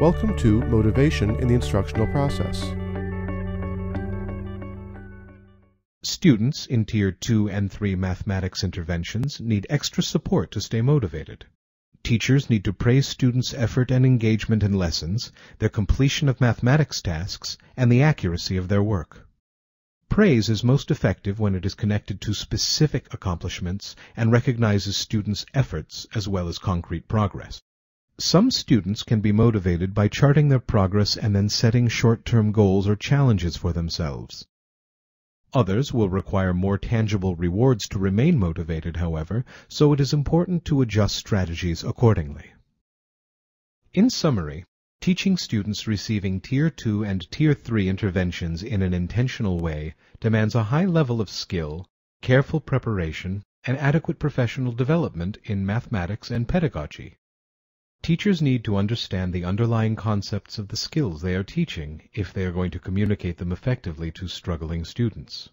Welcome to Motivation in the Instructional Process. Students in Tier 2 and 3 mathematics interventions need extra support to stay motivated. Teachers need to praise students' effort and engagement in lessons, their completion of mathematics tasks, and the accuracy of their work. Praise is most effective when it is connected to specific accomplishments and recognizes students' efforts as well as concrete progress. Some students can be motivated by charting their progress and then setting short-term goals or challenges for themselves. Others will require more tangible rewards to remain motivated, however, so it is important to adjust strategies accordingly. In summary, teaching students receiving Tier 2 and Tier 3 interventions in an intentional way demands a high level of skill, careful preparation, and adequate professional development in mathematics and pedagogy. Teachers need to understand the underlying concepts of the skills they are teaching if they are going to communicate them effectively to struggling students.